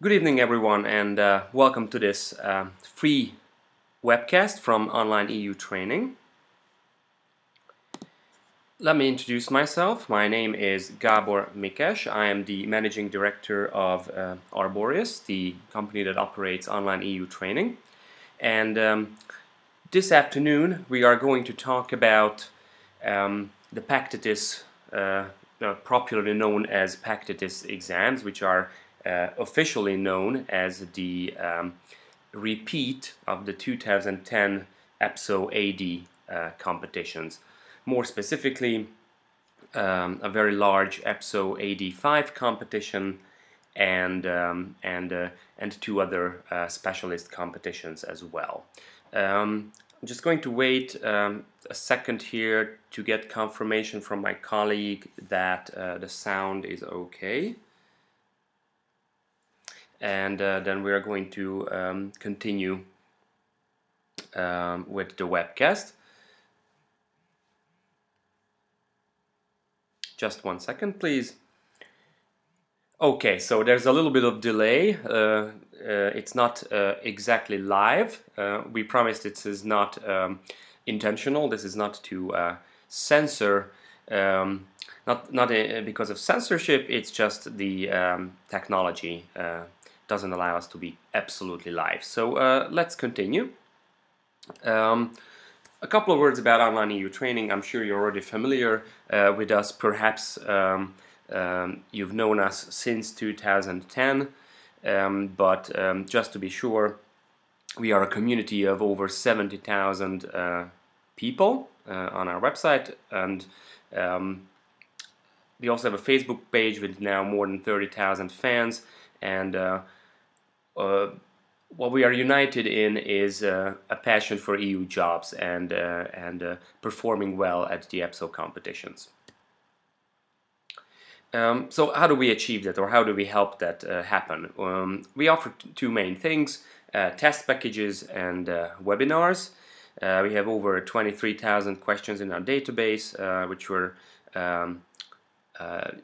Good evening, everyone, and uh, welcome to this uh, free webcast from Online EU Training. Let me introduce myself. My name is Gabor Mikes. I am the managing director of uh, Arborius, the company that operates Online EU Training. And um, this afternoon, we are going to talk about um, the Pachtitis, uh, popularly known as Pachtitis exams, which are uh, officially known as the um, repeat of the 2010 EPSO AD uh, competitions. More specifically, um, a very large EPSO AD5 competition and um, and uh, and two other uh, specialist competitions as well. Um, I'm just going to wait um, a second here to get confirmation from my colleague that uh, the sound is okay and uh, then we are going to um, continue um, with the webcast. Just one second, please. Okay, so there's a little bit of delay. Uh, uh, it's not uh, exactly live. Uh, we promise this is not um, intentional. This is not to uh, censor um, not not a, because of censorship. It's just the um, technology uh, doesn't allow us to be absolutely live. So uh, let's continue. Um, a couple of words about online EU training. I'm sure you're already familiar uh, with us. Perhaps um, um, you've known us since 2010, um, but um, just to be sure, we are a community of over 70,000 uh, people uh, on our website, and um, we also have a Facebook page with now more than 30,000 fans, and uh, uh, what we are united in is uh, a passion for EU jobs and uh, and uh, performing well at the EPSO competitions. Um, so how do we achieve that, or how do we help that uh, happen? Um, we offer two main things: test packages and webinars. we have over 23,000 questions in our database, which were um,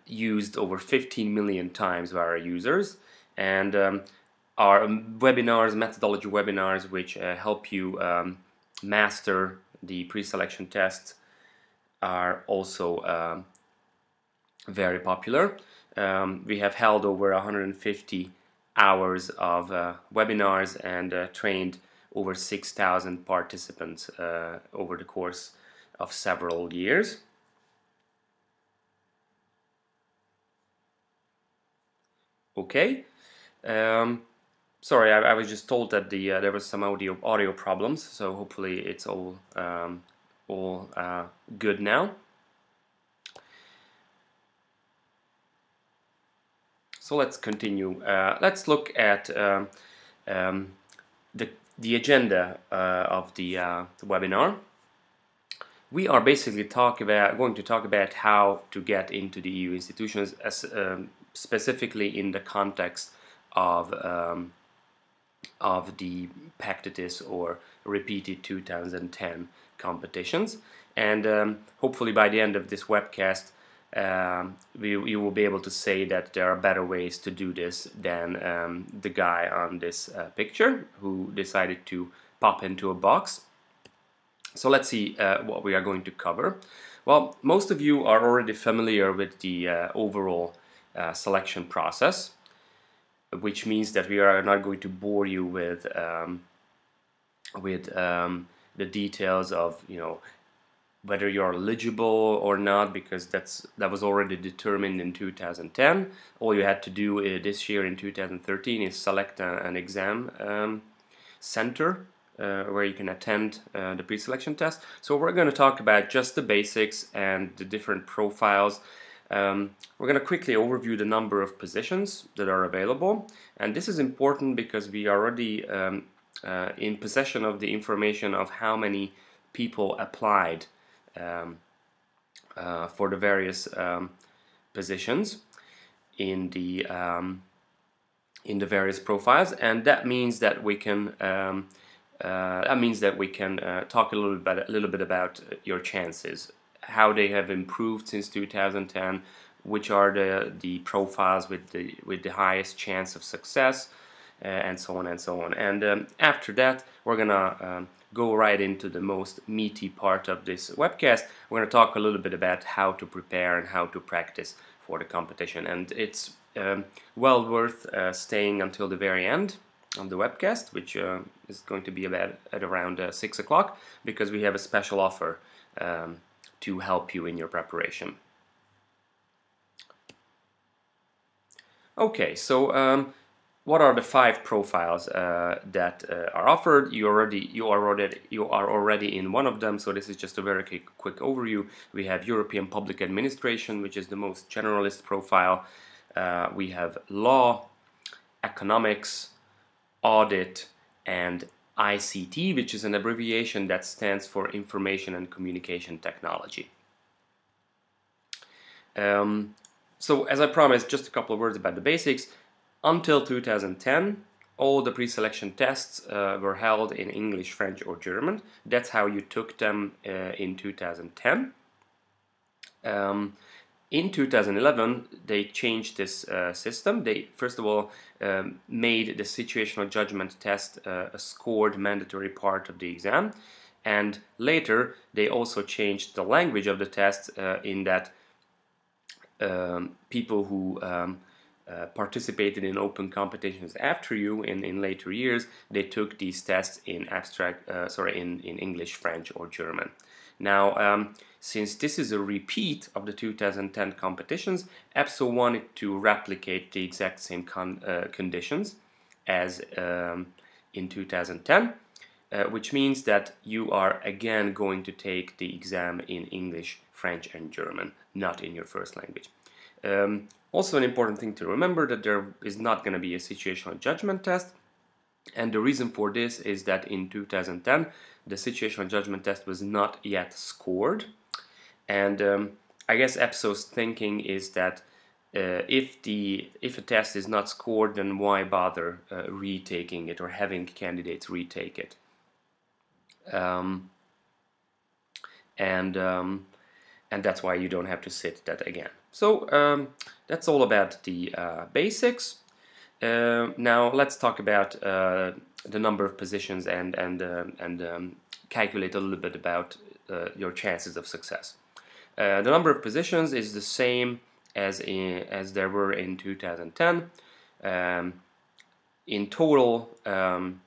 used over 15 million times by our users, and um, are webinars, methodology webinars, which uh, help you um, master the pre-selection tests are also um, very popular. Um, we have held over 150 hours of uh, webinars and uh, trained over 6,000 participants uh, over the course of several years. Okay. Um, sorry, I, I, was just told that the uh, there was some audio audio problems, so hopefully it's all um, all uh, good now. So let's continue. Uh, let's look at um, um, the the agenda uh, of the, uh, the, webinar. We are basically talk about going to talk about how to get into the EU institutions, as, um, specifically in the context of um, of the Pachtitis or repeated 2010 competitions. And um, hopefully by the end of this webcast, um, we, you will be able to say that there are better ways to do this than um, the guy on this uh, picture who decided to pop into a box. So let's see uh, what we are going to cover. Well, most of you are already familiar with the uh, overall uh, selection process which means that we are not going to bore you with um, with um, the details of you know whether you're eligible or not because that's that was already determined in 2010 all you had to do uh, this year in 2013 is select a, an exam um, center uh, where you can attend uh, the pre-selection test. So we're going to talk about just the basics and the different profiles um, we're going to quickly overview the number of positions that are available. And this is important because we are already um, uh, in possession of the information of how many people applied um, uh, for the various um, positions in the um, in the various profiles. And that means that we can um, uh, that means that we can uh, talk a little bit a little bit about your chances how they have improved since 2010, which are the the profiles with the with the highest chance of success, uh, and so on and so on. And um, after that, we're gonna um, go right into the most meaty part of this webcast. We're gonna talk a little bit about how to prepare and how to practice for the competition, and it's um, well worth uh, staying until the very end of the webcast, which uh, is going to be about at around uh, six o'clock, because we have a special offer um, to help you in your preparation. Okay, so um, what are the five profiles uh, that uh, are offered? You already you are already you are already in one of them. So this is just a very quick, quick overview. We have European Public Administration, which is the most generalist profile. Uh, we have law, economics, audit, and ICT, which is an abbreviation that stands for Information and Communication Technology. Um, so as I promised, just a couple of words about the basics. Until 2010, all the pre-selection tests uh, were held in English, French or German. That's how you took them uh, in 2010. Um, in 2011, they changed this uh, system. They, first of all, um, made the situational judgment test uh, a scored mandatory part of the exam. And later, they also changed the language of the test uh, in that um, people who um, uh, participated in open competitions after you in, in later years, they took these tests in abstract, uh, sorry, in, in English, French, or German. Now, um, since this is a repeat of the 2010 competitions, EPSO wanted to replicate the exact same con uh, conditions as um, in 2010, uh, which means that you are again going to take the exam in English, French and German, not in your first language. Um, also an important thing to remember that there is not going to be a situational judgment test, and the reason for this is that in 2010 the situational judgment test was not yet scored. And um, I guess EPSO's thinking is that uh, if the if a test is not scored, then why bother uh, retaking it or having candidates retake it? Um, and um, and that's why you don't have to sit that again. So um, that's all about the uh, basics. Uh, now let's talk about uh, the number of positions and and uh, and um, calculate a little bit about uh, your chances of success. Uh, the number of positions is the same as in, as there were in 2010. Um, in total, um,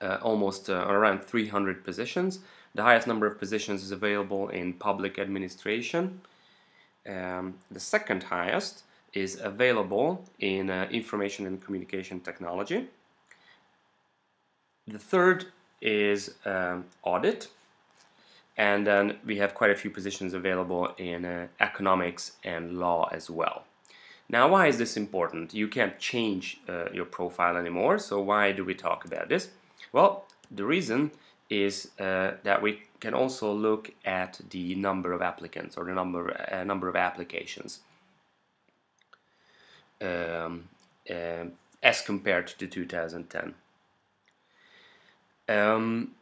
uh, almost around 300 positions. The highest number of positions is available in public administration. Um, the second highest is available in uh, information and communication technology. The third is um, audit and then we have quite a few positions available in uh, economics and law as well. Now why is this important? You can't change uh, your profile anymore so why do we talk about this? Well the reason is uh, that we can also look at the number of applicants or the number, uh, number of applications um, uh, as compared to 2010. Um,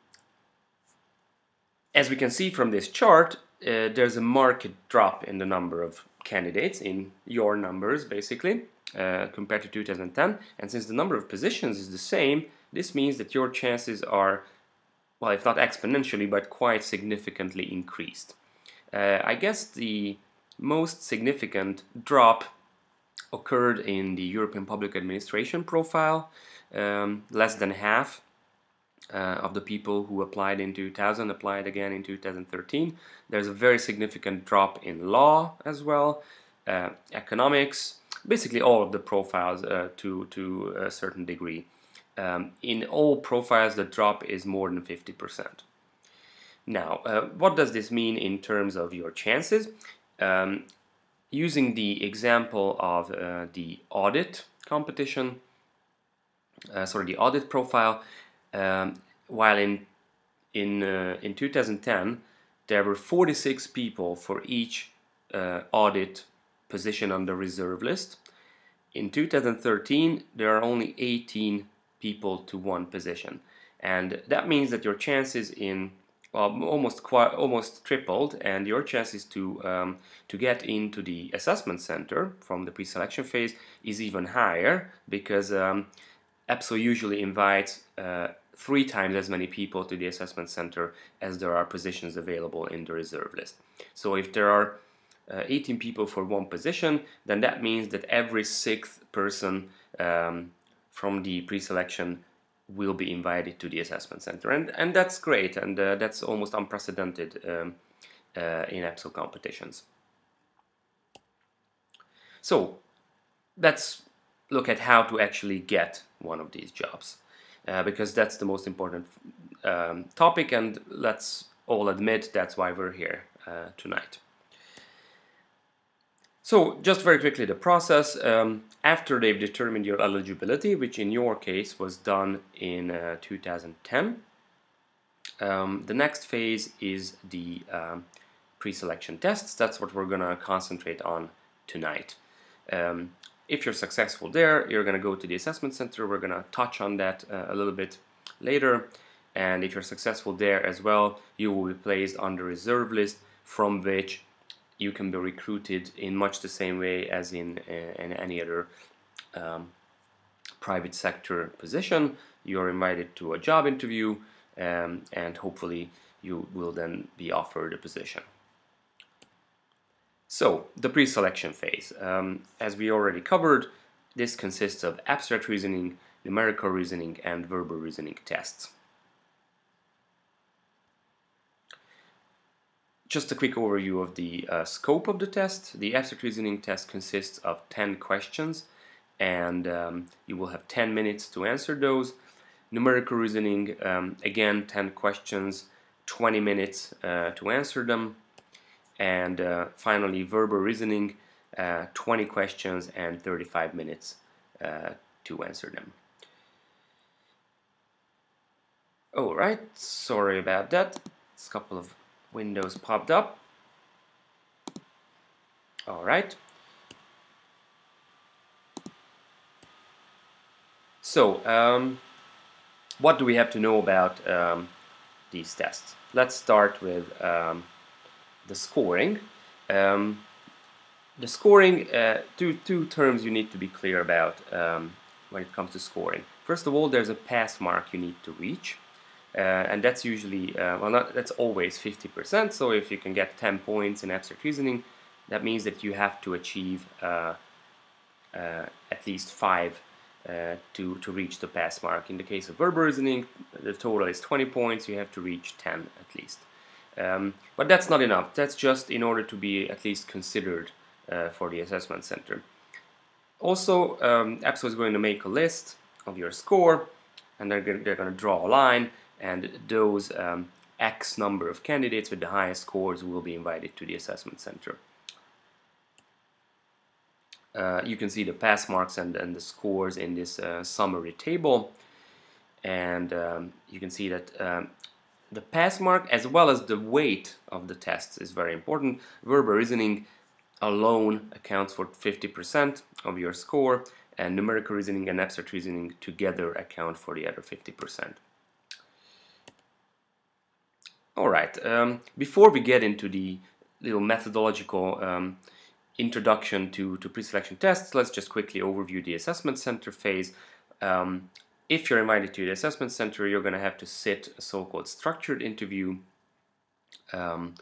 as we can see from this chart, uh, there's a marked drop in the number of candidates, in your numbers basically, uh, compared to 2010. And since the number of positions is the same, this means that your chances are, well, if not exponentially, but quite significantly increased. Uh, I guess the most significant drop occurred in the European Public Administration profile, um, less than half uh, of the people who applied in 2000 applied again in 2013. There's a very significant drop in law as well, uh, economics, basically all of the profiles uh, to, to a certain degree. Um, in all profiles, the drop is more than 50%. Now, uh, what does this mean in terms of your chances? Um, using the example of uh, the audit competition, uh, sorry, the audit profile, um, while in in uh, in 2010 there were 46 people for each uh, audit position on the reserve list. In 2013 there are only 18 people to one position and that means that your chances in well, almost quite, almost tripled, and your chances to um, to get into the assessment center from the pre-selection phase is even higher because um, EPSO usually invites uh, three times as many people to the assessment center as there are positions available in the reserve list. So if there are uh, 18 people for one position, then that means that every sixth person um, from the pre-selection will be invited to the assessment center, and and that's great, and uh, that's almost unprecedented um, uh, in EPSO competitions. So let's look at how to actually get one of these jobs, uh, because that's the most important um, topic, and let's all admit that's why we're here uh, tonight. So just very quickly the process, um, after they've determined your eligibility, which in your case was done in uh, 2010, um, the next phase is the um, pre-selection tests. That's what we're going to concentrate on tonight. Um, if you're successful there, you're going to go to the assessment center. We're going to touch on that uh, a little bit later. And if you're successful there as well, you will be placed on the reserve list from which you can be recruited in much the same way as in, uh, in any other um, private sector position. You're invited to a job interview um, and hopefully you will then be offered a position. So, the pre-selection phase. Um, as we already covered, this consists of abstract reasoning, numerical reasoning, and verbal reasoning tests. Just a quick overview of the uh, scope of the test. The abstract reasoning test consists of 10 questions and um, you will have 10 minutes to answer those. Numerical reasoning, um, again 10 questions, 20 minutes uh, to answer them. And uh, finally verbal reasoning, uh, 20 questions and 35 minutes uh, to answer them. Alright, sorry about that. It's a couple of windows popped up. All right. So, um, what do we have to know about um, these tests? Let's start with um, the scoring. Um, the scoring, uh, two, two terms you need to be clear about um, when it comes to scoring. First of all, there's a pass mark you need to reach. Uh, and that's usually, uh, well, not, that's always 50%. So if you can get 10 points in abstract reasoning, that means that you have to achieve uh, uh at least five uh, to, to reach the pass mark. In the case of verbal reasoning, the total is 20 points, you have to reach 10 at least. Um, but that's not enough, that's just in order to be at least considered uh, for the assessment center. Also, um, EPSO is going to make a list of your score, and they're, they're going to draw a line, and those um, X number of candidates with the highest scores will be invited to the assessment center. Uh, you can see the pass marks and, and the scores in this uh, summary table and um, you can see that um, the pass mark as well as the weight of the tests is very important. Verbal reasoning alone accounts for 50% of your score and numerical reasoning and abstract reasoning together account for the other 50%. Alright, um, before we get into the little methodological um, introduction to, to pre-selection tests, let's just quickly overview the assessment center phase. Um, if you're invited to the assessment center, you're going to have to sit a so-called structured interview. Um,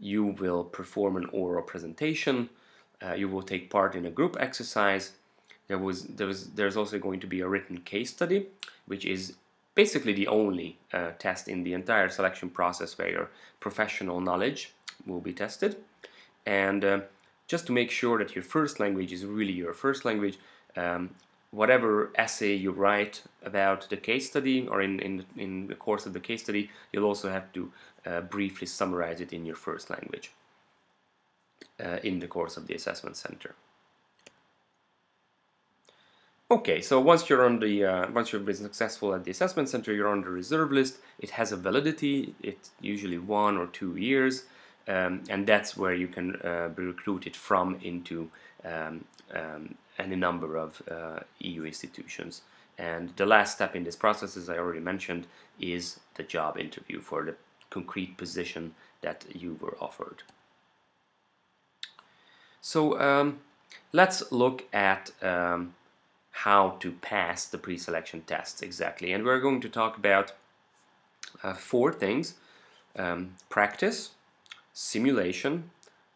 you will perform an oral presentation. Uh, you will take part in a group exercise. There was, there was, there's also going to be a written case study, which is basically the only uh, test in the entire selection process where your professional knowledge will be tested. And uh, just to make sure that your first language is really your first language, um, whatever essay you write about the case study or in, in, in the course of the case study, you'll also have to uh, briefly summarize it in your first language uh, in the course of the assessment center. Okay, so once you're on the uh, once you've been successful at the assessment center, you're on the reserve list. It has a validity. It's usually one or two years, um, and that's where you can uh, be recruited from into um, um, any number of uh, EU institutions. And the last step in this process, as I already mentioned, is the job interview for the concrete position that you were offered. So um, let's look at um, how to pass the pre-selection tests exactly. And we're going to talk about uh, four things. Um, practice, simulation,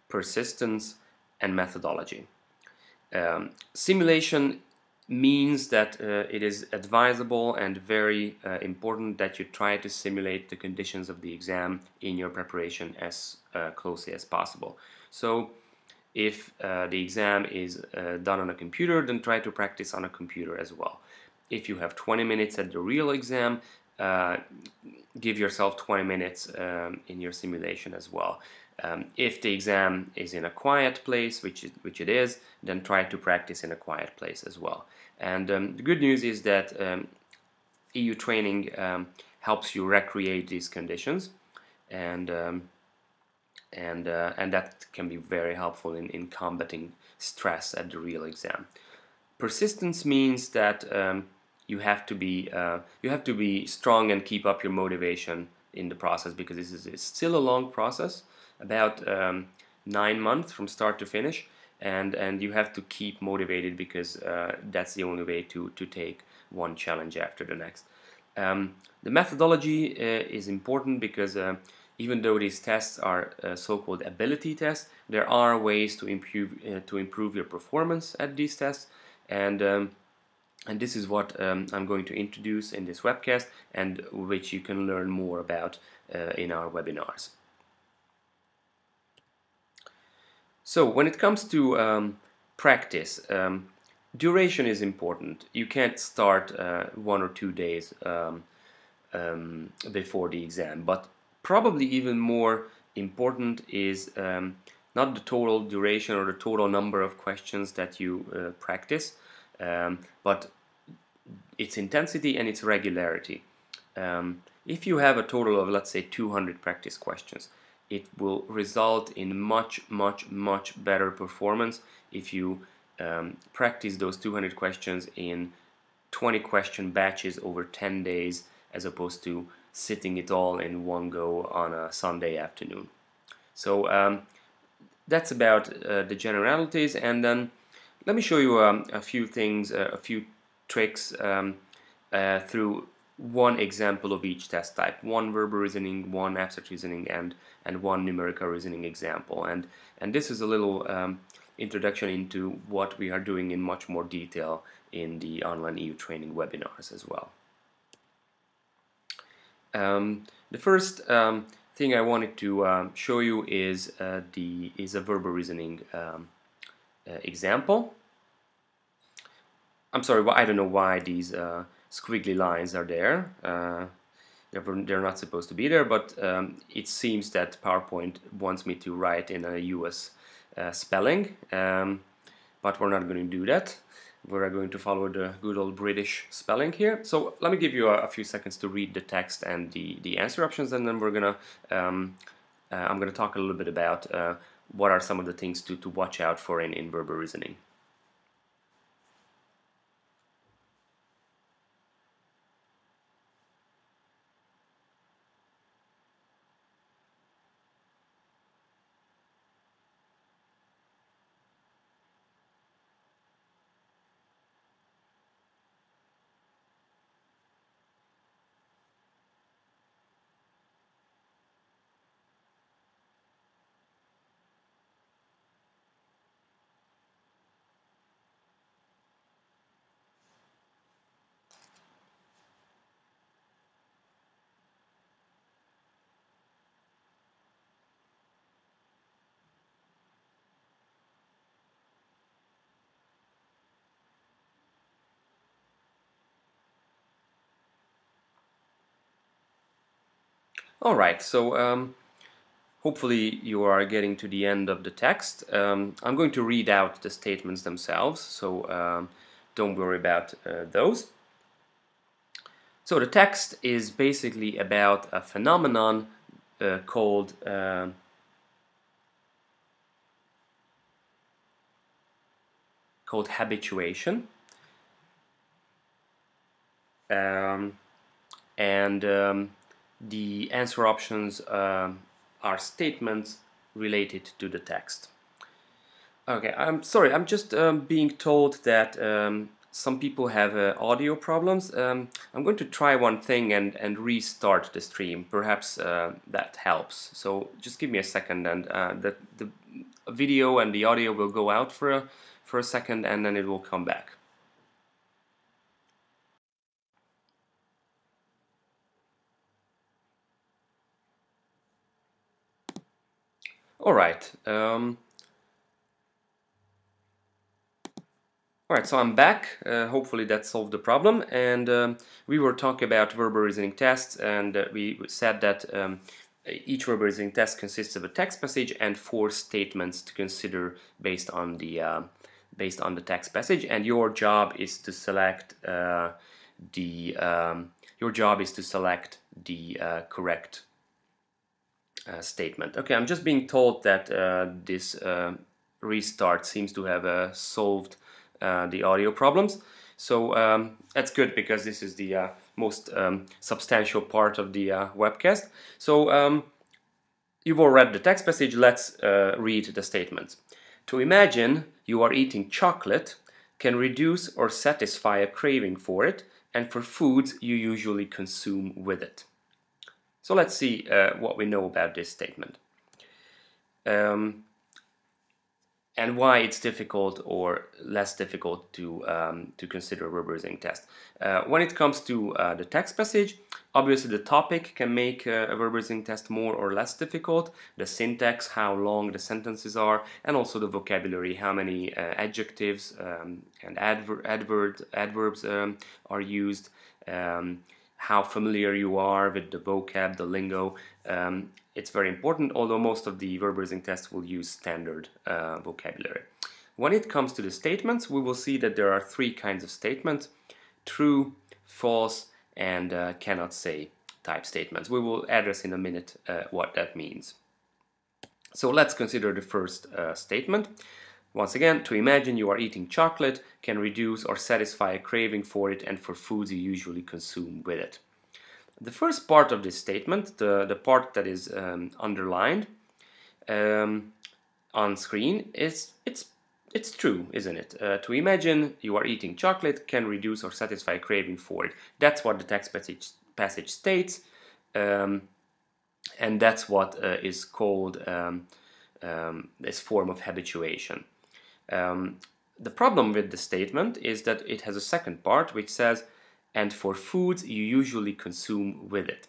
persistence, and methodology. Um, simulation means that uh, it is advisable and very uh, important that you try to simulate the conditions of the exam in your preparation as uh, closely as possible. So if uh, the exam is uh, done on a computer, then try to practice on a computer as well. If you have 20 minutes at the real exam, uh, give yourself 20 minutes um, in your simulation as well. Um, if the exam is in a quiet place, which it, which it is, then try to practice in a quiet place as well. And um, the good news is that um, EU training um, helps you recreate these conditions and um, and uh, and that can be very helpful in, in combating stress at the real exam. Persistence means that um, you have to be uh, you have to be strong and keep up your motivation in the process because this is still a long process, about um, nine months from start to finish, and and you have to keep motivated because uh, that's the only way to to take one challenge after the next. Um, the methodology uh, is important because uh, even though these tests are uh, so-called ability tests, there are ways to improve uh, to improve your performance at these tests, and um, and this is what um, I'm going to introduce in this webcast, and which you can learn more about uh, in our webinars. So when it comes to um, practice, um, duration is important. You can't start uh, one or two days um, um, before the exam, but probably even more important is um, not the total duration or the total number of questions that you uh, practice, um, but its intensity and its regularity. If you have a total of, let's say, 200 practice questions, it will result in much, much, much better performance if you um, practice those 200 questions in 20 question batches over 10 days as opposed to sitting it all in one go on a Sunday afternoon. So um, that's about uh, the generalities and then let me show you um, a few things, uh, a few tricks um, uh, through one example of each test type, one verbal reasoning, one abstract reasoning, and and one numerical reasoning example. And and this is a little um, introduction into what we are doing in much more detail in the online EU training webinars as well. Um, the first um, thing I wanted to um, show you is uh, the is a verbal reasoning um, uh, example. I'm sorry, I don't know why these uh, squiggly lines are there. Uh, they're, not supposed to be there, but um, it seems that PowerPoint wants me to write in a US uh, spelling, um, but we're not going to do that. We're going to follow the good old British spelling here. So let me give you a, a few seconds to read the text and the, the answer options, and then we're gonna um, uh, I'm gonna talk a little bit about uh, what are some of the things to, to watch out for in, in verbal reasoning. Alright, so um, hopefully you are getting to the end of the text. Um, I'm going to read out the statements themselves, so um, don't worry about uh, those. So the text is basically about a phenomenon uh, called uh, called habituation. Um, and um, the answer options uh, are statements related to the text. Okay, I'm sorry, I'm just um, being told that um, some people have uh, audio problems. Um, I'm going to try one thing and, and restart the stream. Perhaps uh, that helps. So just give me a second and uh, the, the video and the audio will go out for a, for a second and then it will come back. All right. Um, all right, so I'm back. Uh, hopefully that solved the problem. And um, we were talking about verbal reasoning tests, and uh, we said that um, each verbal reasoning test consists of a text passage and four statements to consider based on the uh, based on the text passage. And your job is to select uh, the um, your job is to select the uh, correct uh, statement. Okay, I'm just being told that uh, this uh, restart seems to have uh, solved the audio problems. So um, that's good because this is the most um, substantial part of the webcast. So um, you've all read the text passage, let's read the statements. To imagine you are eating chocolate can reduce or satisfy a craving for it and for foods you usually consume with it. So let's see uh, what we know about this statement. Um, and why it's difficult or less difficult to, um, to consider reasoning test. Uh, when it comes to uh, the text passage, obviously the topic can make uh, a reasoning test more or less difficult, the syntax, how long the sentences are, and also the vocabulary, how many uh, adjectives um, and adver adver adverbs um, are used, um, how familiar you are with the vocab, the lingo. Um, it's very important, although most of the verbal reasoning tests will use standard uh, vocabulary. When it comes to the statements, we will see that there are three kinds of statements, true, false, and uh, cannot say type statements. We will address in a minute uh, what that means. So let's consider the first uh, statement. Once again, to imagine you are eating chocolate can reduce or satisfy a craving for it and for foods you usually consume with it. The first part of this statement, the, the part that is um, underlined um, on screen, is it's it's true, isn't it? Uh, to imagine you are eating chocolate can reduce or satisfy a craving for it. That's what the text passage, passage states, um, and that's what uh, is called um, um, this form of habituation. Um, the problem with the statement is that it has a second part which says, and for foods you usually consume with it.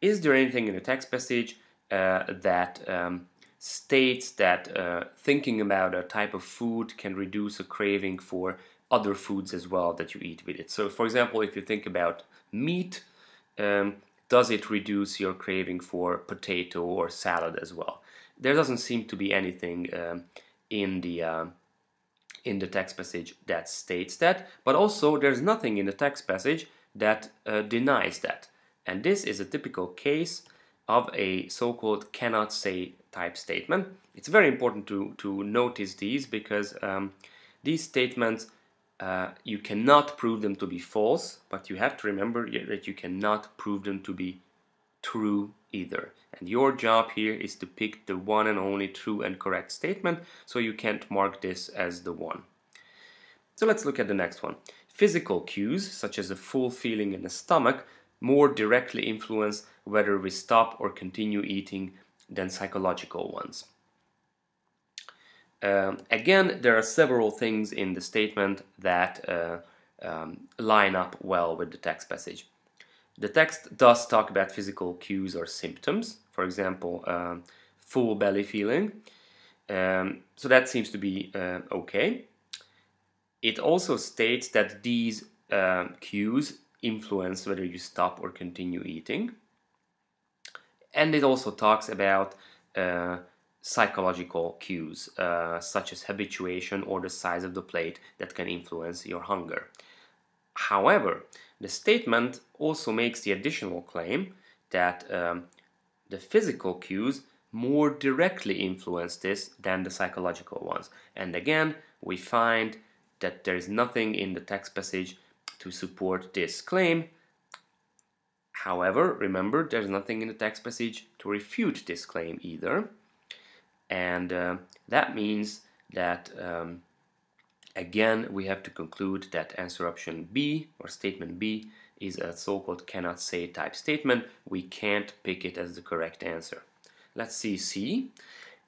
Is there anything in the text passage uh, that um, states that uh, thinking about a type of food can reduce a craving for other foods as well that you eat with it? So, for example, if you think about meat, um, does it reduce your craving for potato or salad as well? There doesn't seem to be anything um, in the uh, in the text passage that states that, but also there's nothing in the text passage that uh, denies that. And this is a typical case of a so-called cannot say type statement. It's very important to, to notice these because um, these statements uh, you cannot prove them to be false, but you have to remember that you cannot prove them to be true either. And your job here is to pick the one and only true and correct statement, so you can't mark this as the one. So let's look at the next one. Physical cues, such as a full feeling in the stomach, more directly influence whether we stop or continue eating than psychological ones. Um, again, there are several things in the statement that uh, um, line up well with the text passage. The text does talk about physical cues or symptoms, for example, uh, full belly feeling. Um, so that seems to be uh, okay. It also states that these uh, cues influence whether you stop or continue eating. And it also talks about uh, psychological cues, uh, such as habituation or the size of the plate that can influence your hunger. However, the statement also makes the additional claim that um, the physical cues more directly influence this than the psychological ones. And again, we find that there is nothing in the text passage to support this claim. However, remember, there's nothing in the text passage to refute this claim either. And uh, that means that, um, again, we have to conclude that answer option B, or statement B, is a so-called cannot say type statement. We can't pick it as the correct answer. Let's see C.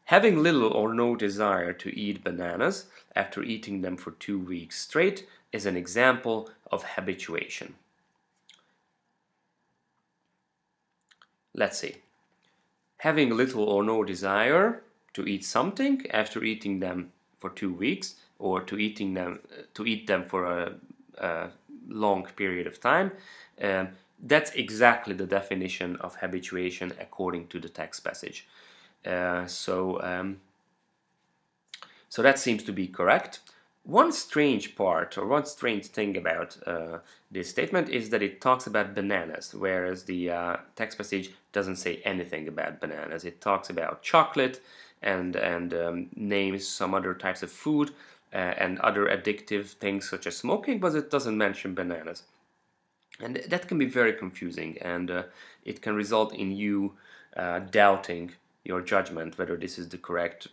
Having little or no desire to eat bananas after eating them for two weeks straight is an example of habituation. Let's see. Having little or no desire to eat something after eating them for two weeks or to eating them to eat them for a, a long period of time um, that's exactly the definition of habituation according to the text passage. Uh, so um, so that seems to be correct. One strange part or one strange thing about uh, this statement is that it talks about bananas whereas the uh, text passage doesn't say anything about bananas. It talks about chocolate and and um, names some other types of food and other addictive things such as smoking, but it doesn't mention bananas. And that can be very confusing, and uh, it can result in you uh, doubting your judgment whether this is the correct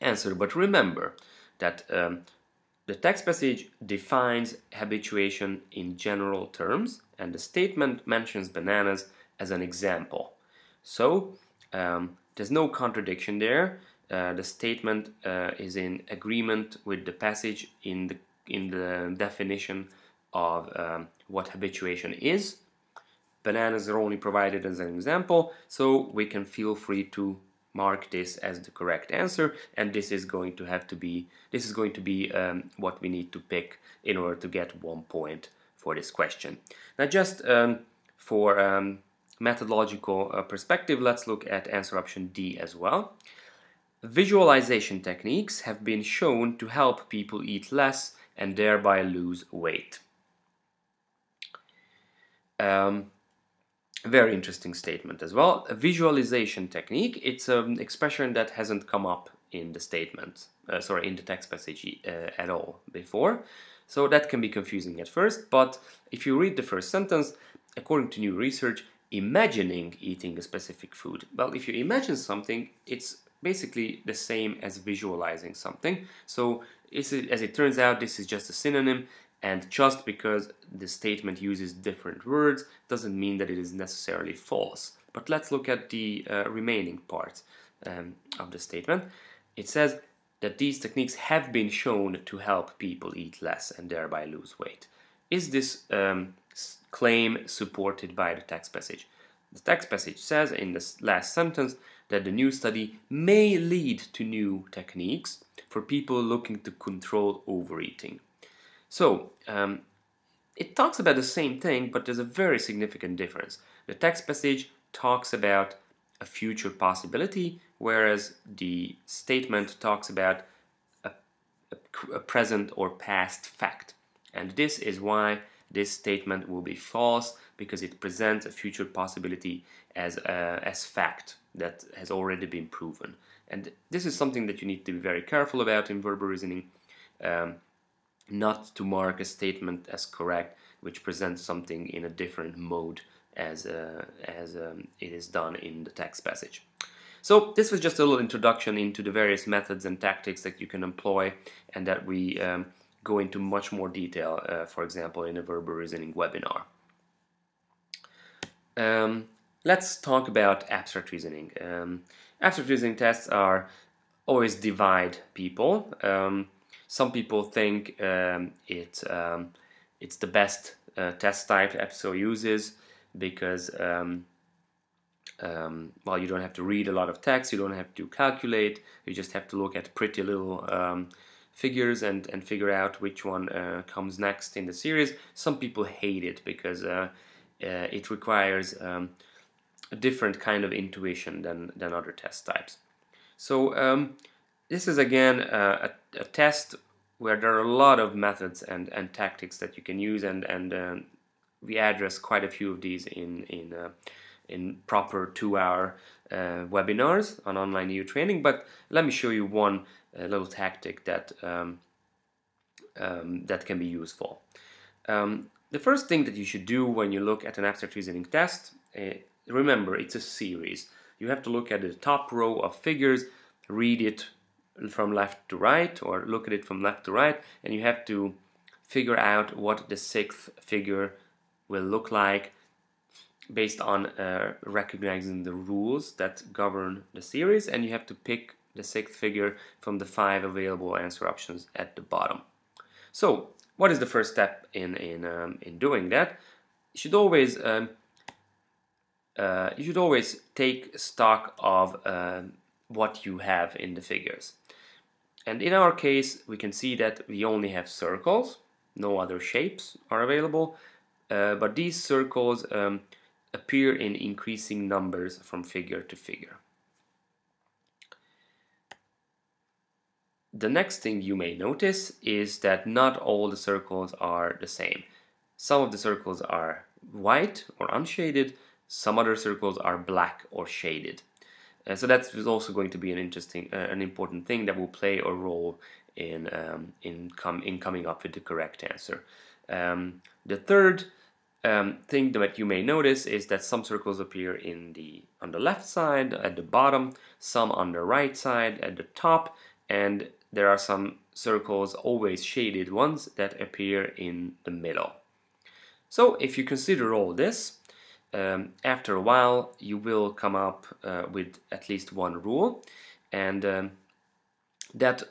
answer. But remember that um, the text passage defines habituation in general terms, and the statement mentions bananas as an example. So um, there's no contradiction there. Uh, the statement uh, is in agreement with the passage in the in the definition of um, what habituation is. Bananas are only provided as an example, so we can feel free to mark this as the correct answer, and this is going to have to be this is going to be um, what we need to pick in order to get one point for this question. Now, just um, for um, methodological uh, perspective, let's look at answer option D as well. Visualization techniques have been shown to help people eat less and thereby lose weight. Um, very interesting statement as well. A visualization technique, it's an expression that hasn't come up in the statement, uh, sorry, in the text passage uh, at all before. So that can be confusing at first, but if you read the first sentence, according to new research, imagining eating a specific food. Well, if you imagine something, it's basically the same as visualizing something. So as it turns out, this is just a synonym and just because the statement uses different words doesn't mean that it is necessarily false. But let's look at the uh, remaining part um, of the statement. It says that these techniques have been shown to help people eat less and thereby lose weight. Is this um, claim supported by the text passage. The text passage says in the last sentence that the new study may lead to new techniques for people looking to control overeating. So, um, it talks about the same thing, but there's a very significant difference. The text passage talks about a future possibility, whereas the statement talks about a, a, a present or past fact. And this is why this statement will be false because it presents a future possibility as, uh, as fact that has already been proven. And this is something that you need to be very careful about in verbal reasoning, um, not to mark a statement as correct which presents something in a different mode as, uh, as um, it is done in the text passage. So this was just a little introduction into the various methods and tactics that you can employ and that we um, go into much more detail, uh, for example, in a verbal reasoning webinar. Um, let's talk about abstract reasoning. Um, abstract reasoning tests are always divide people. Um, some people think um, it, um, it's the best uh, test type EPSO uses because um, um, well, you don't have to read a lot of text, you don't have to calculate, you just have to look at pretty little um, figures and, and figure out which one uh, comes next in the series. Some people hate it because uh, uh, it requires um, a different kind of intuition than, than other test types. So um, this is again uh, a, a, test where there are a lot of methods and, and tactics that you can use and, and uh, we address quite a few of these in, in, uh, in proper two-hour webinars on online EU training but let me show you one a little tactic that um, um, that can be useful. Um, the first thing that you should do when you look at an abstract reasoning test, uh, remember it's a series. You have to look at the top row of figures, read it from left to right or look at it from left to right and you have to figure out what the sixth figure will look like based on uh, recognizing the rules that govern the series and you have to pick the sixth figure from the five available answer options at the bottom. So what is the first step in, in, um, in doing that? You should always um, uh, you should always take stock of uh, what you have in the figures. And in our case, we can see that we only have circles, no other shapes are available, uh, but these circles um, appear in increasing numbers from figure to figure. The next thing you may notice is that not all the circles are the same. Some of the circles are white or unshaded, some other circles are black or shaded. Uh, so that's also going to be an interesting, uh, an important thing that will play a role in um, in, com in coming up with the correct answer. Um, the third um, thing that you may notice is that some circles appear in the on the left side at the bottom, some on the right side at the top, and there are some circles always shaded ones that appear in the middle. So if you consider all this, um, after a while you will come up uh, with at least one rule and um, that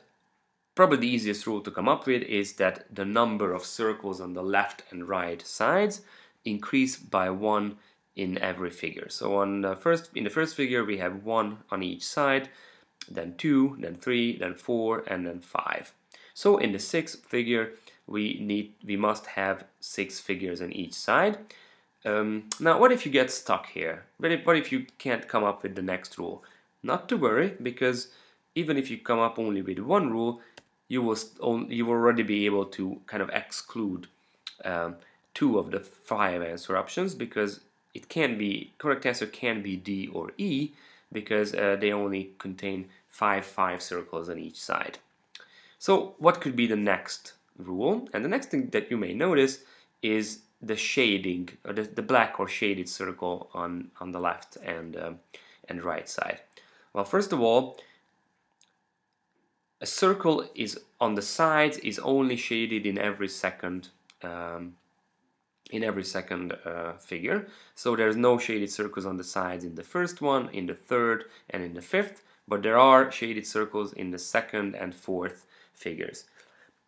probably the easiest rule to come up with is that the number of circles on the left and right sides increase by one in every figure. So on the first in the first figure we have one on each side, then two, then three, then four, and then five. So in the sixth figure we need we must have six figures on each side. Um, now, what if you get stuck here? What if, what if you can't come up with the next rule? Not to worry, because even if you come up only with one rule, you will you will already be able to kind of exclude um, two of the five answer options because it can be correct answer can be D or E because uh, they only contain five five circles on each side. So what could be the next rule? And the next thing that you may notice is the shading, or the, the black or shaded circle on, on the left and, um, and right side. Well, first of all, a circle is on the sides is only shaded in every second um, in every second uh, figure. So there's no shaded circles on the sides in the first one, in the third, and in the fifth, but there are shaded circles in the second and fourth figures.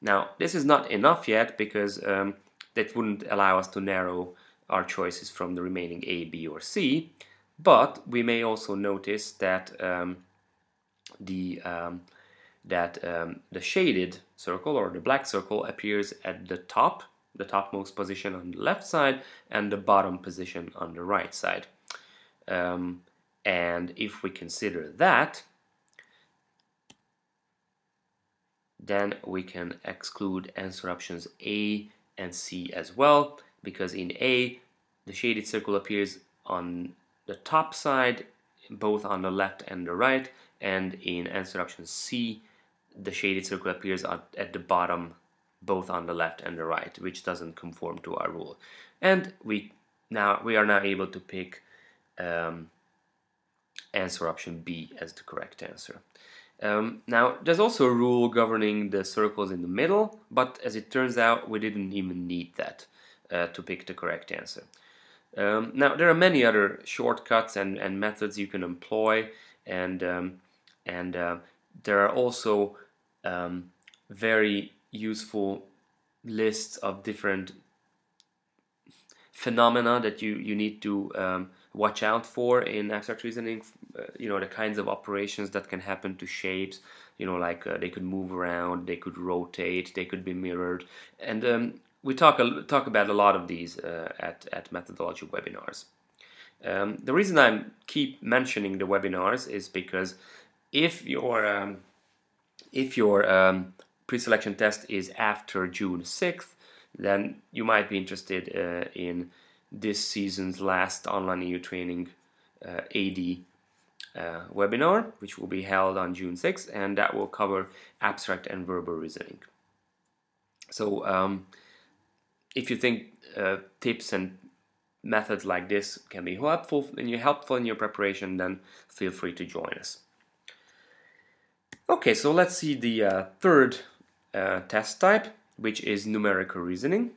Now, this is not enough yet because um, that wouldn't allow us to narrow our choices from the remaining A, B, or C. But we may also notice that um, the um, that um, the shaded circle or the black circle appears at the top, the topmost position on the left side, and the bottom position on the right side. Um, and if we consider that, then we can exclude answer options A, and C as well because in A the shaded circle appears on the top side both on the left and the right and in answer option C the shaded circle appears at, the bottom both on the left and the right which doesn't conform to our rule and we now we are now able to pick um, answer option B as the correct answer. Um, now, there's also a rule governing the circles in the middle, but as it turns out, we didn't even need that uh, to pick the correct answer. Um, now, there are many other shortcuts and, and methods you can employ, and, um, and uh, there are also um, very useful lists of different phenomena that you, you need to um, watch out for in abstract reasoning uh, you know the kinds of operations that can happen to shapes you know like uh, they could move around they could rotate they could be mirrored. And um, we talk a, talk about a lot of these uh, at, at methodology webinars. Um, the reason I keep mentioning the webinars is because if your um, if your um, pre-selection test is after June 6th then you might be interested uh, in this season's last online EU training uh, AD uh, webinar, which will be held on June 6th, and that will cover abstract and verbal reasoning. So um, if you think uh, tips and methods like this can be helpful and you're helpful in your preparation, then feel free to join us. Okay, so let's see the uh, third uh, test type, which is numerical reasoning.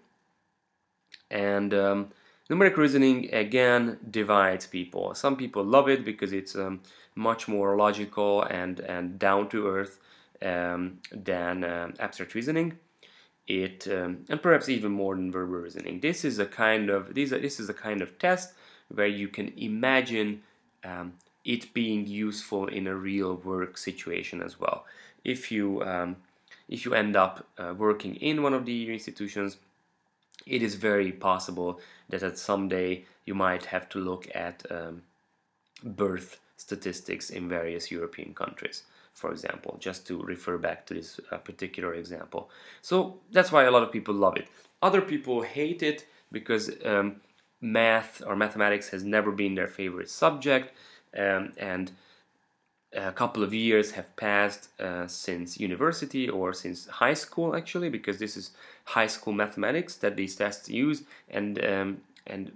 And um, numerical reasoning again divides people. Some people love it because it's um, much more logical and, and down to earth um, than um, abstract reasoning it um, and perhaps even more than verbal reasoning. This is a kind of these are, this is a kind of test where you can imagine um, it being useful in a real work situation as well. If you if you end up uh, working in one of the institutions, it is very possible that at some day you might have to look at um, birth statistics in various European countries for example, just to refer back to this uh, particular example. So that's why a lot of people love it. Other people hate it because um, math or mathematics has never been their favorite subject, um, and a couple of years have passed uh, since university or since high school actually, because this is high school mathematics that these tests use, and um, and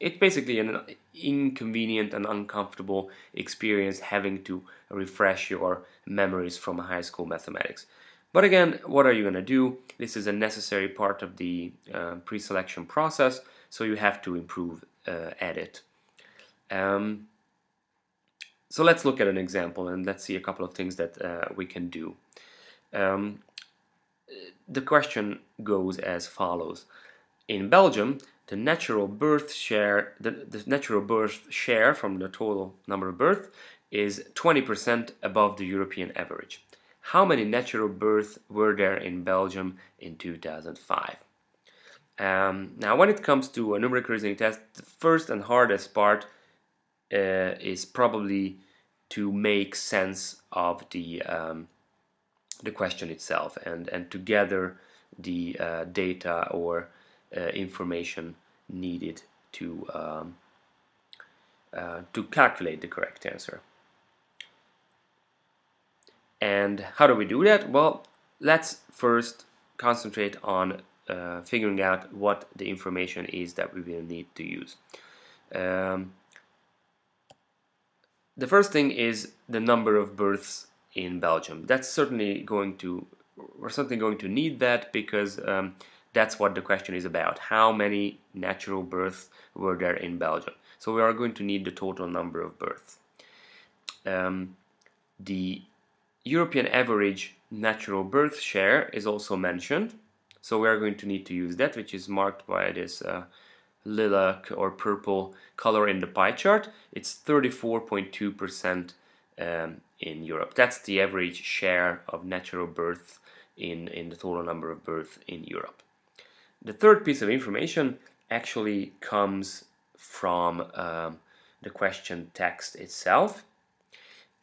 it's basically an inconvenient and uncomfortable experience having to refresh your memories from high school mathematics. But again, what are you going to do? This is a necessary part of the uh, pre-selection process, so you have to improve uh, at it. Um, so let's look at an example and let's see a couple of things that uh, we can do. Um, the question goes as follows. In Belgium, the natural birth share the, the natural birth share from the total number of births is 20% above the European average. How many natural births were there in Belgium in 2005? Um, now, when it comes to a numerical reasoning test, the first and hardest part uh, is probably to make sense of the um, the question itself and and to gather the uh, data or uh, information needed to um, uh, to calculate the correct answer. And how do we do that? Well, let's first concentrate on uh, figuring out what the information is that we will need to use. Um, the first thing is the number of births in Belgium. That's certainly going to we're certainly going to need that because um, that's what the question is about. How many natural births were there in Belgium? So we are going to need the total number of births. Um, the European average natural birth share is also mentioned. So we are going to need to use that, which is marked by this uh, lilac or purple color in the pie chart. It's 34.2% um, in Europe. That's the average share of natural birth in, in the total number of births in Europe. The third piece of information actually comes from um, the question text itself,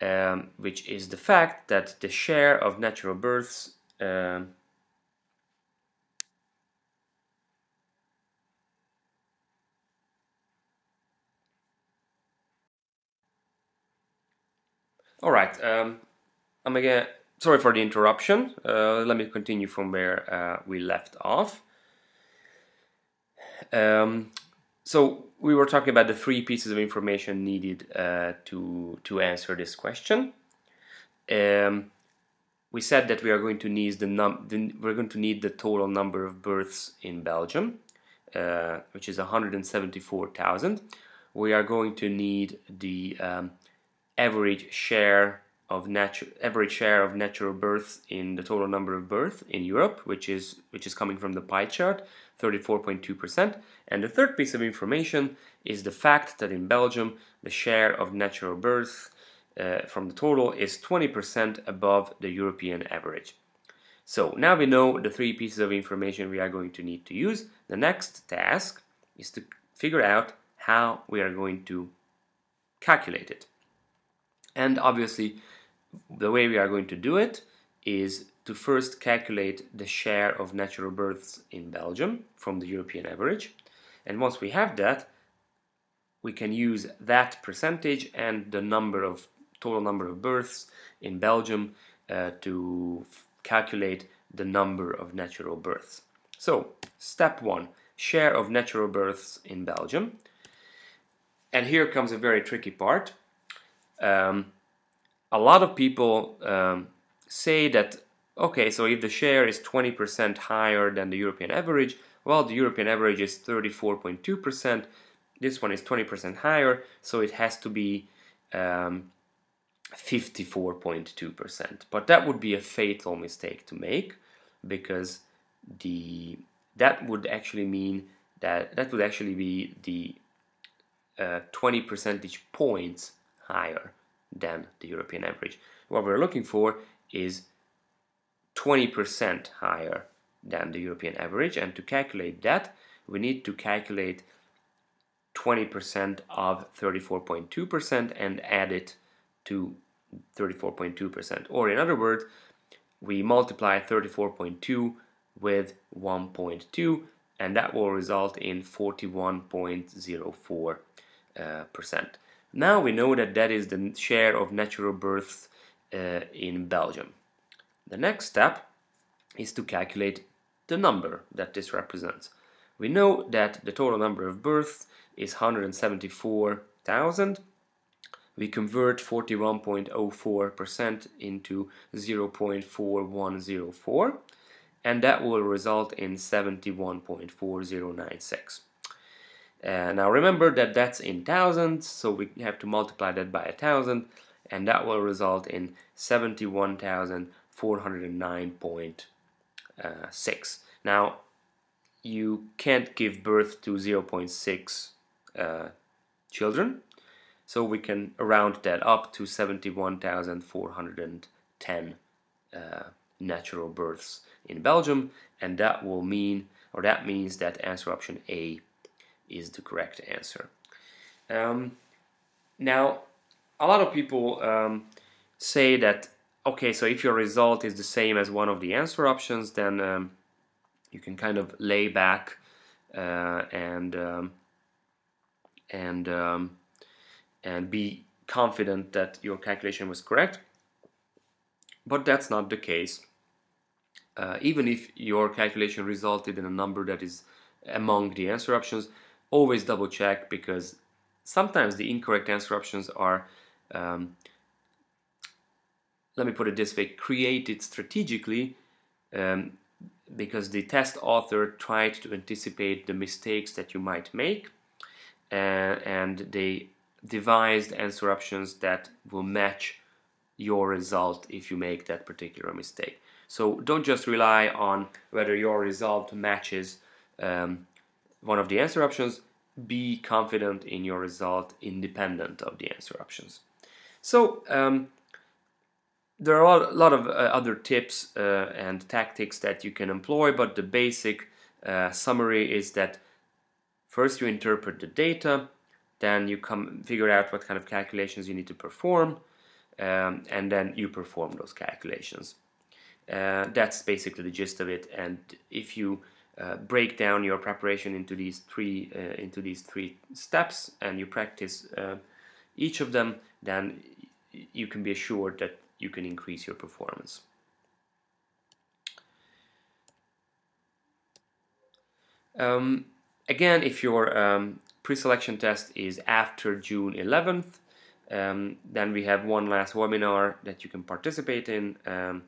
um, which is the fact that the share of natural births um, All right, um, I'm again sorry for the interruption. Uh, let me continue from where uh, we left off. Um, so we were talking about the three pieces of information needed uh, to to answer this question. Um, we said that we are going to need the, num the, we're going to need the total number of births in Belgium, uh, which is 174,000. We are going to need the um, average share of natural average share of natural births in the total number of births in Europe, which is which is coming from the pie chart, 34.2%. And the third piece of information is the fact that in Belgium the share of natural births uh, from the total is 20% above the European average. So now we know the three pieces of information we are going to need to use. The next task is to figure out how we are going to calculate it. And obviously the way we are going to do it is to first calculate the share of natural births in Belgium from the European average. And once we have that, we can use that percentage and the number of total number of births in Belgium uh, to calculate the number of natural births. So, step one, share of natural births in Belgium. And here comes a very tricky part. Um, a lot of people um, say that, okay, so if the share is 20% higher than the European average, well, the European average is 34.2%, this one is 20% higher, so it has to be um, 54.2%. But that would be a fatal mistake to make because the that would actually mean that that would actually be the uh, 20 percentage points higher than the European average. What we're looking for is 20% higher than the European average and to calculate that we need to calculate 20% of 34.2% and add it to 34.2% or in other words we multiply 34.2 with 1.2 and that will result in 41.04 uh, percent. Now we know that that is the share of natural births uh, in Belgium. The next step is to calculate the number that this represents. We know that the total number of births is 174,000. We convert 41.04% into 0.4104 and that will result in 71.4096. Uh, now remember that that's in thousands, so we have to multiply that by a thousand, and that will result in 71,409.6. Now, you can't give birth to 0.6 uh, children, so we can round that up to 71,410 uh, natural births in Belgium, and that will mean, or that means that answer option A is the correct answer. Um, now, a lot of people um, say that okay, so if your result is the same as one of the answer options, then um, you can kind of lay back uh, and um, and um, and be confident that your calculation was correct. But that's not the case. Uh, even if your calculation resulted in a number that is among the answer options, always double check because sometimes the incorrect answer options are um, let me put it this way created strategically um, because the test author tried to anticipate the mistakes that you might make uh, and they devised answer options that will match your result if you make that particular mistake. So don't just rely on whether your result matches um, one of the answer options, be confident in your result independent of the answer options. So um, there are a lot of uh, other tips uh, and tactics that you can employ, but the basic uh, summary is that first you interpret the data, then you come figure out what kind of calculations you need to perform, um, and then you perform those calculations. Uh, that's basically the gist of it. And if you uh, break down your preparation into these three uh, into these three steps and you practice uh, each of them then you can be assured that you can increase your performance. Um, again if your um, pre-selection test is after June 11th um, then we have one last webinar that you can participate in um,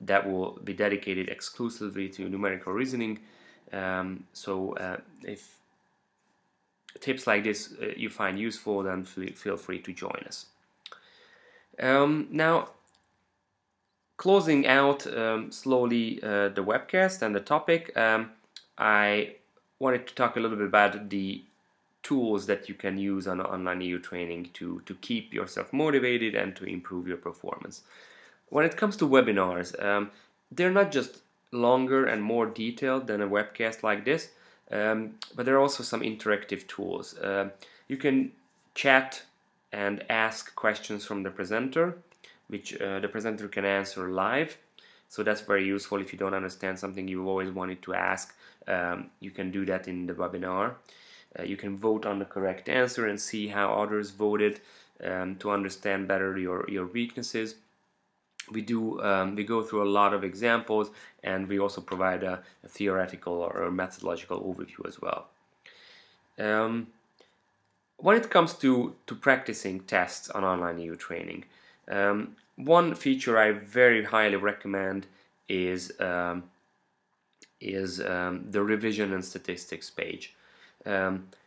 that will be dedicated exclusively to numerical reasoning um, so uh, if tips like this uh, you find useful, then feel free to join us. Um, now, closing out um, slowly uh, the webcast and the topic, um, I wanted to talk a little bit about the tools that you can use on online EU training to, to keep yourself motivated and to improve your performance. When it comes to webinars, um, they're not just longer and more detailed than a webcast like this, um, but there are also some interactive tools. Uh, you can chat and ask questions from the presenter, which uh, the presenter can answer live. So that's very useful if you don't understand something you've always wanted to ask. Um, you can do that in the webinar. Uh, you can vote on the correct answer and see how others voted um, to understand better your, your weaknesses. We do um, we go through a lot of examples and we also provide a, a theoretical or a methodological overview as well. Um, when it comes to, to practicing tests on online EU training, um, one feature I very highly recommend is um, is um, the revision and statistics page.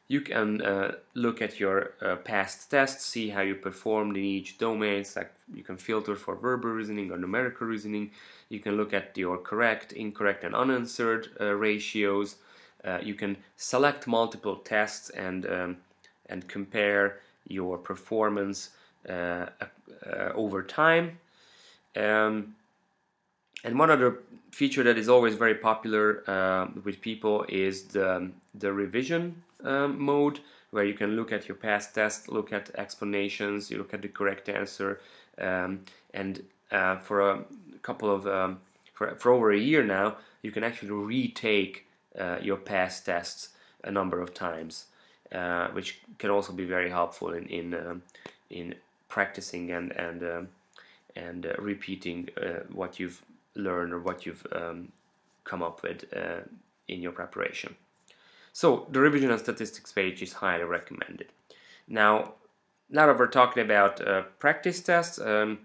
You can uh, look at your uh, past tests, see how you performed in each domain. like you can filter for verbal reasoning or numerical reasoning. You can look at your correct, incorrect, and unanswered uh, ratios. Uh, you can select multiple tests and um, and compare your performance uh, uh, over time. Um, and one other feature that is always very popular with people is the, the revision um, mode, where you can look at your past test, look at explanations, you look at the correct answer, um, and uh, for a couple of um, for, for over a year now, you can actually retake uh, your past tests a number of times, uh, which can also be very helpful in in um, in practicing and and um, and uh, repeating uh, what you've learned or what you've come up with uh, in your preparation. So the revision and statistics page is highly recommended. Now, now that we're talking about uh, practice tests, um,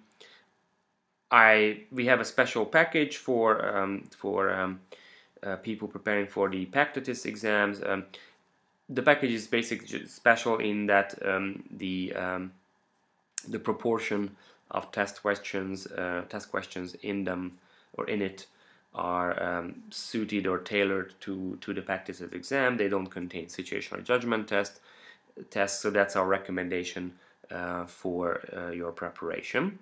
I we have a special package for um, for um, uh, people preparing for the Pachtitis exams. Um, the package is basically special in that um, the um, the proportion of test questions uh, test questions in them or in it are um, suited or tailored to, to the Pachtitis exam. They don't contain situational judgment test tests, so that's our recommendation uh, for uh, your preparation.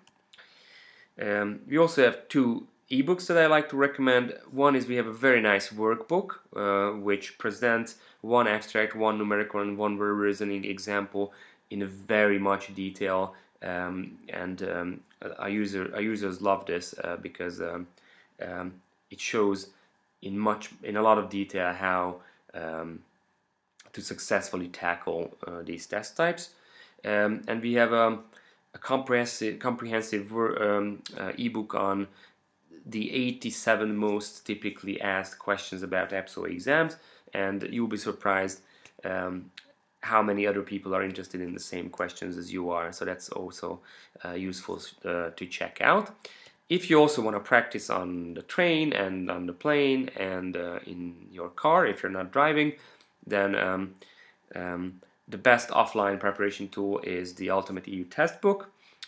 Um, we also have two ebooks that I like to recommend. One is we have a very nice workbook uh, which presents one abstract, one numerical, and one verbal reasoning example in very much detail. Um, and um, our, user, our users love this uh, because um, um, it shows in much in a lot of detail how um, to successfully tackle uh, these test types. Um, and we have a, a comprehensive comprehensive um, uh, ebook on the 87 most typically asked questions about EPSO exams. And you'll be surprised um, how many other people are interested in the same questions as you are. So that's also uh, useful uh, to check out if you also want to practice on the train and on the plane and uh, in your car if you're not driving then um, um, the best offline preparation tool is the Ultimate EU Testbook.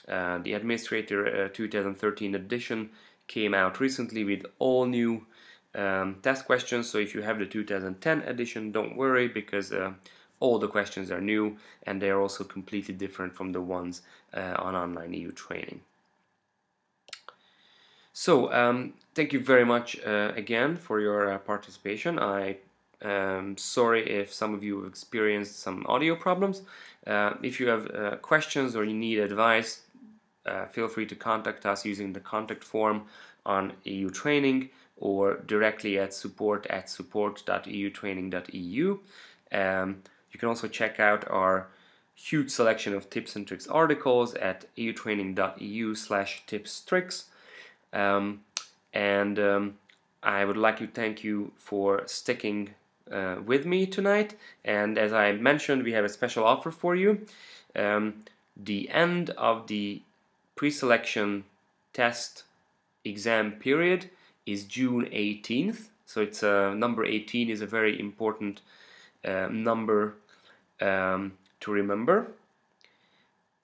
Uh, the Administrator uh, 2013 edition came out recently with all new um, test questions so if you have the 2010 edition don't worry because uh, all the questions are new and they are also completely different from the ones uh, on online EU training. So, um, thank you very much uh, again for your uh, participation. I am sorry if some of you have experienced some audio problems. Uh, if you have uh, questions or you need advice, uh, feel free to contact us using the contact form on EU Training or directly at support at support.eutraining.eu. Um, you can also check out our huge selection of tips and tricks articles at eutraining.eu slash tips tricks. Um, and um, I would like to thank you for sticking uh, with me tonight. And as I mentioned, we have a special offer for you. Um, the end of the pre-selection test exam period is June 18th. So it's uh, number 18 is a very important uh, number um, to remember.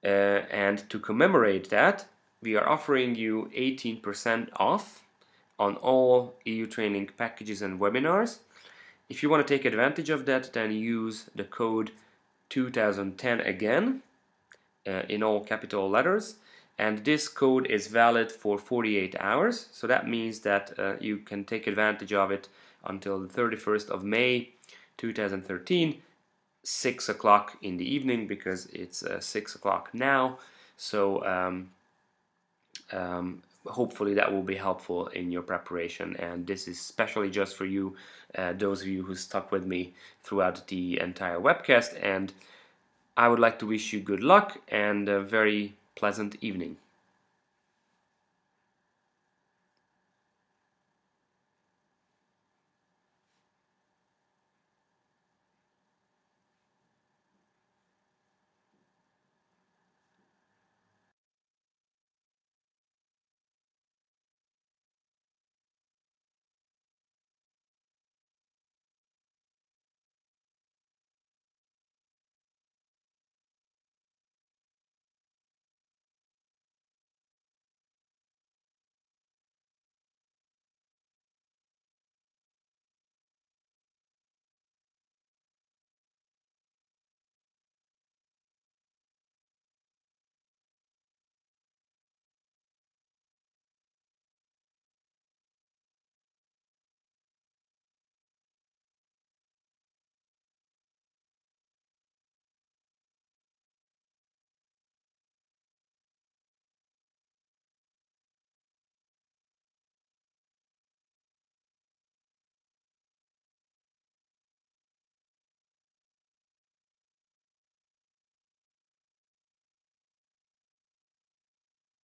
Uh, and to commemorate that, we are offering you 18% off on all EU training packages and webinars. If you want to take advantage of that, then use the code 2010 again uh, in all capital letters. And this code is valid for 48 hours. So that means that uh, you can take advantage of it until the 31st of May 2013, 6 o'clock in the evening because it's uh, 6 o'clock now. So um, um, hopefully that will be helpful in your preparation and this is especially just for you uh, those of you who stuck with me throughout the entire webcast and I would like to wish you good luck and a very pleasant evening.